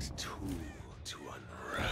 Tool to unravel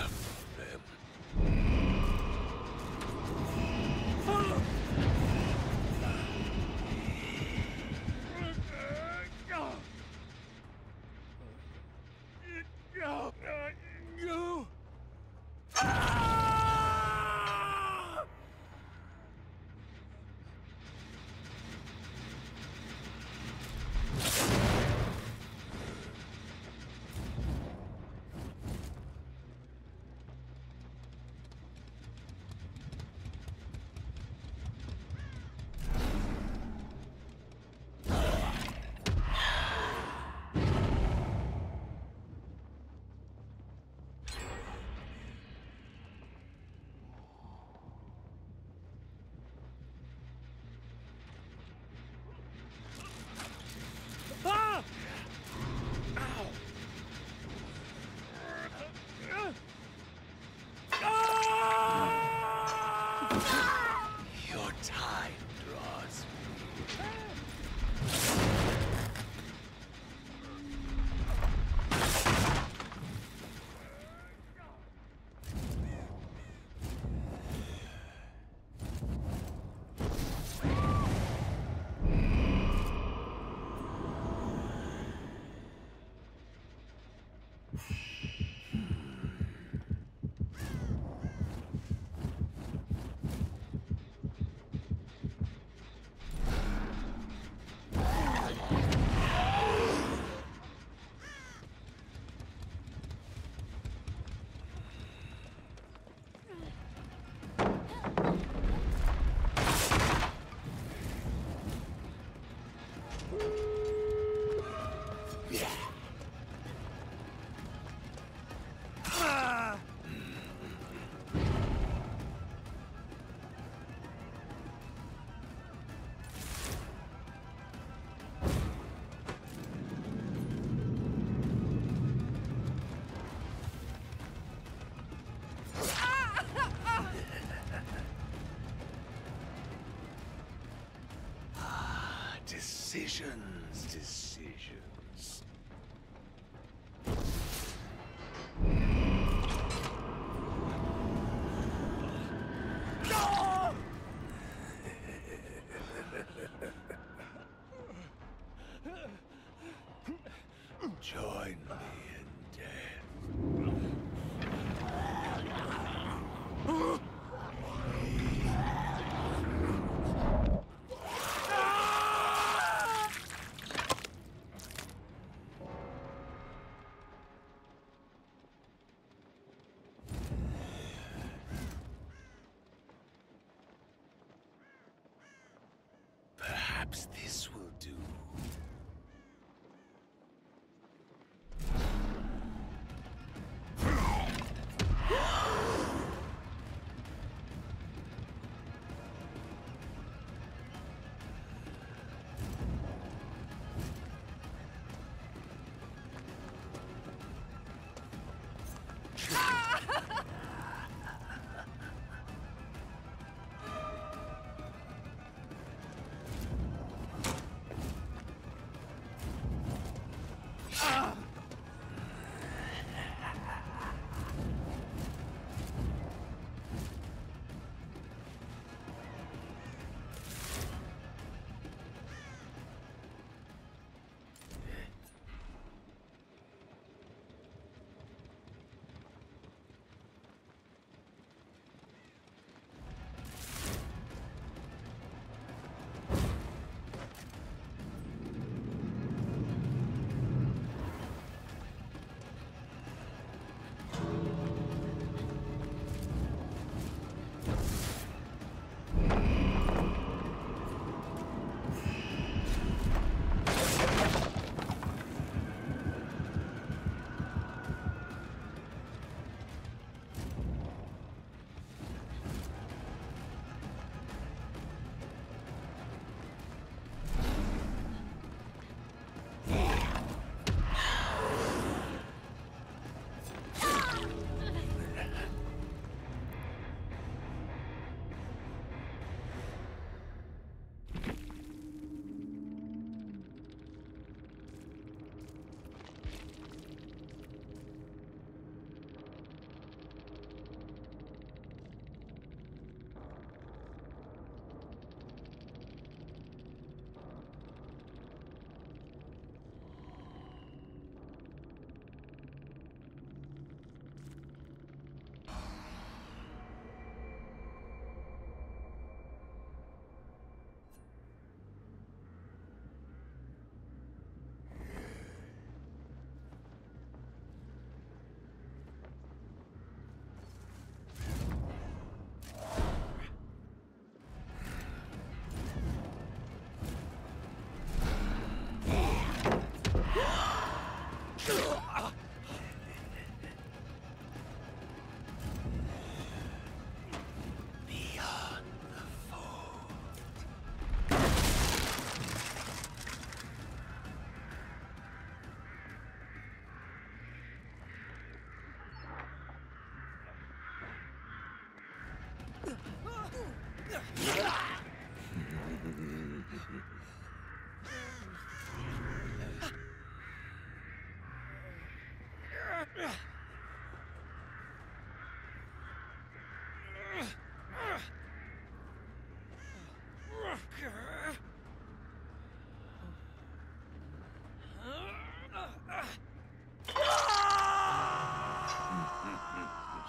Decisions, decisions. Do.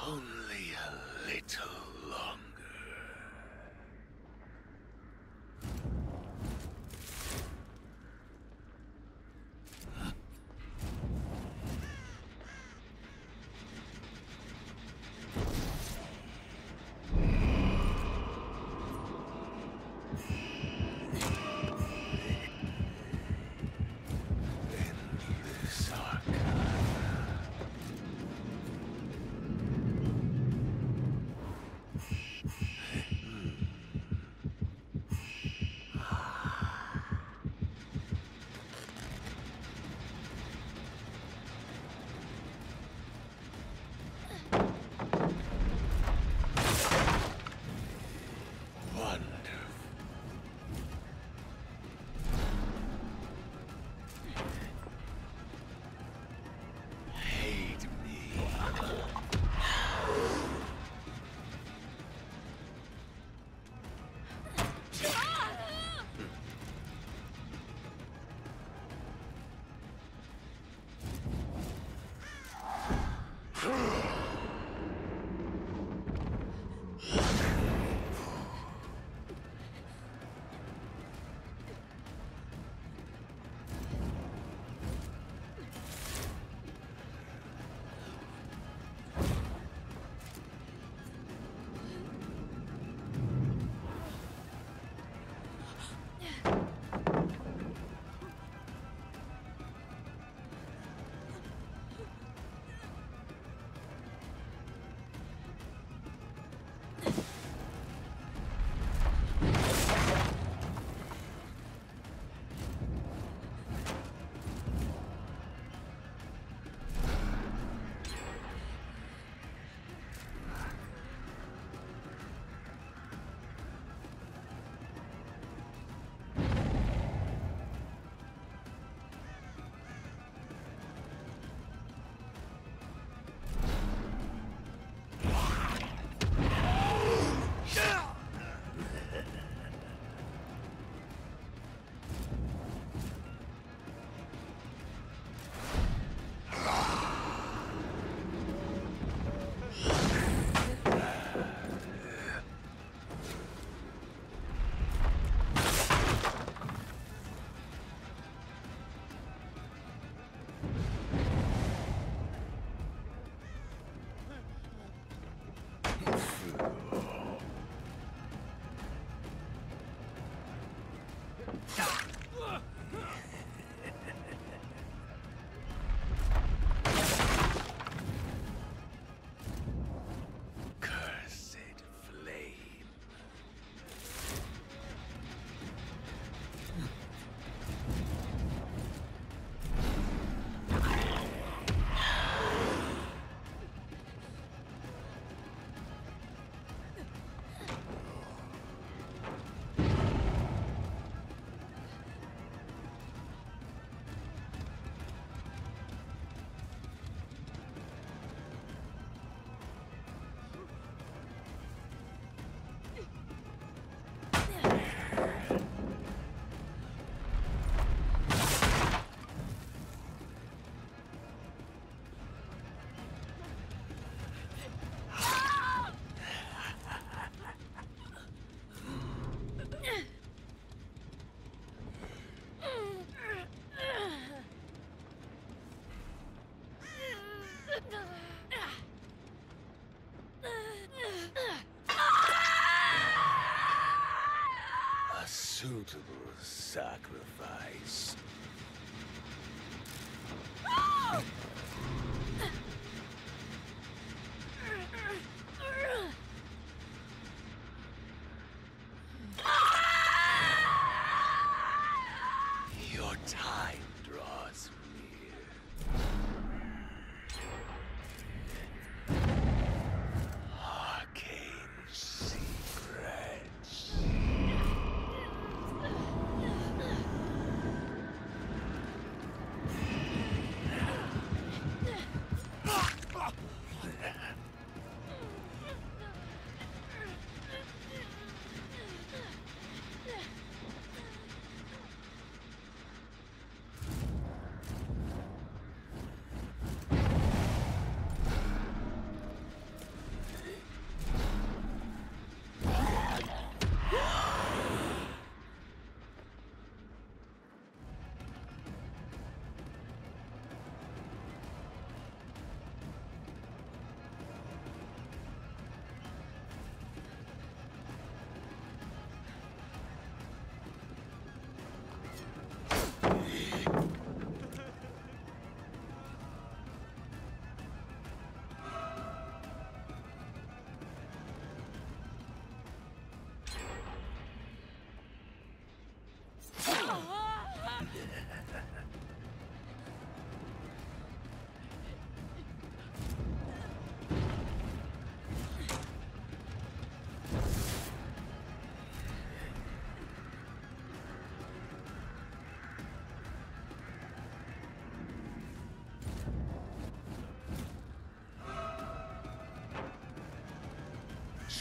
Only a little suitable sacrifice. Your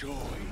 Join